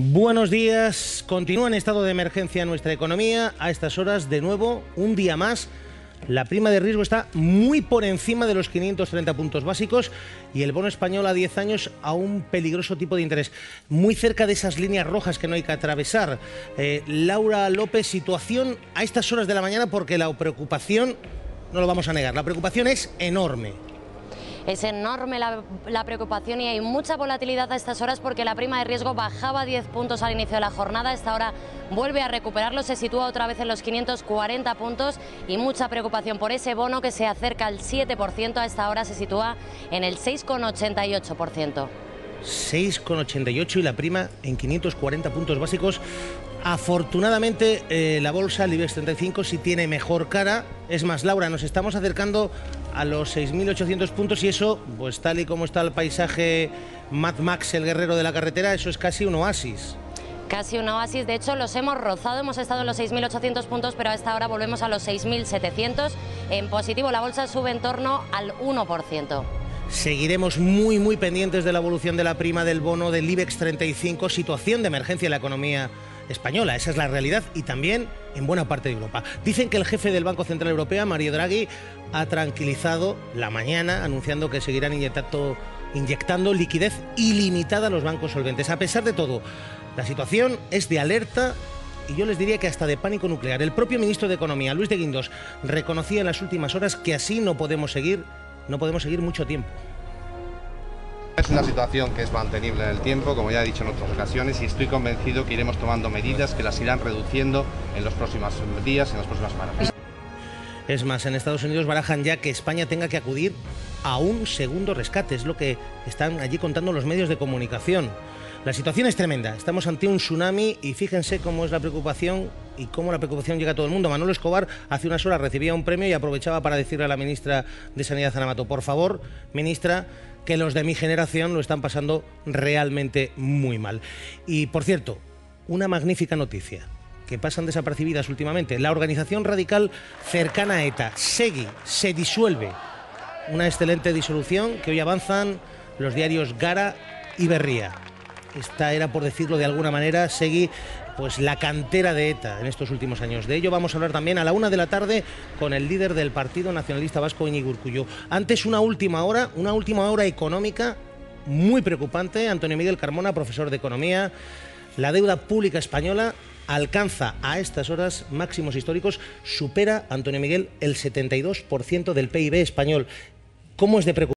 Buenos días. Continúa en estado de emergencia nuestra economía. A estas horas, de nuevo, un día más. La prima de riesgo está muy por encima de los 530 puntos básicos y el bono español a 10 años a un peligroso tipo de interés, muy cerca de esas líneas rojas que no hay que atravesar. Eh, Laura López, situación a estas horas de la mañana porque la preocupación, no lo vamos a negar, la preocupación es enorme. Es enorme la, preocupación y hay mucha volatilidad a estas horas porque la prima de riesgo bajaba 10 puntos al inicio de la jornada. Esta hora vuelve a recuperarlo, se sitúa otra vez en los 540 puntos y mucha preocupación por ese bono que se acerca al 7%. A esta hora se sitúa en el 6,88%. 6,88 y la prima en 540 puntos básicos. Afortunadamente, eh, la bolsa, el IBEX 35, sí tiene mejor cara. Es más, Laura, nos estamos acercando a los 6.800 puntos y eso, pues tal y como está el paisaje Mad Max, el guerrero de la carretera, eso es casi un oasis. Casi un oasis, de hecho los hemos rozado, hemos estado en los 6.800 puntos, pero a esta hora volvemos a los 6.700. En positivo, la bolsa sube en torno al 1%. Seguiremos muy, muy pendientes de la evolución de la prima del bono del IBEX 35, situación de emergencia en la economía española, esa es la realidad y también en buena parte de Europa. Dicen que el jefe del Banco Central Europeo, Mario Draghi, ha tranquilizado la mañana anunciando que seguirán inyectando, inyectando liquidez ilimitada a los bancos solventes. A pesar de todo, la situación es de alerta y yo les diría que hasta de pánico nuclear. El propio ministro de Economía, Luis de Guindos, reconocía en las últimas horas que así no podemos seguir, no podemos seguir mucho tiempo. Es una situación que es mantenible en el tiempo, como ya he dicho en otras ocasiones, y estoy convencido que iremos tomando medidas que las irán reduciendo en los próximos días, en las próximas semanas. Es más, en Estados Unidos barajan ya que España tenga que acudir a un segundo rescate, es lo que están allí contando los medios de comunicación. La situación es tremenda, estamos ante un tsunami y fíjense cómo es la preocupación y cómo la preocupación llega a todo el mundo. Manolo Escobar hace unas horas recibía un premio y aprovechaba para decirle a la ministra de Sanidad, Anamato, por favor, ministra, que los de mi generación lo están pasando realmente muy mal. Y por cierto, una magnífica noticia que pasan desapercibidas últimamente. La organización radical cercana a ETA, SEGI, se disuelve. Una excelente disolución que hoy avanzan los diarios Gara y Berría. Esta era, por decirlo de alguna manera, SEGI pues la cantera de ETA en estos últimos años. De ello vamos a hablar también a la una de la tarde con el líder del Partido Nacionalista Vasco, Iñigo Urcullo. Antes una última hora, una última hora económica muy preocupante. Antonio Miguel Carmona, profesor de Economía. La deuda pública española alcanza a estas horas máximos históricos, supera, Antonio Miguel, el 72% del PIB español. ¿Cómo es de preocupante?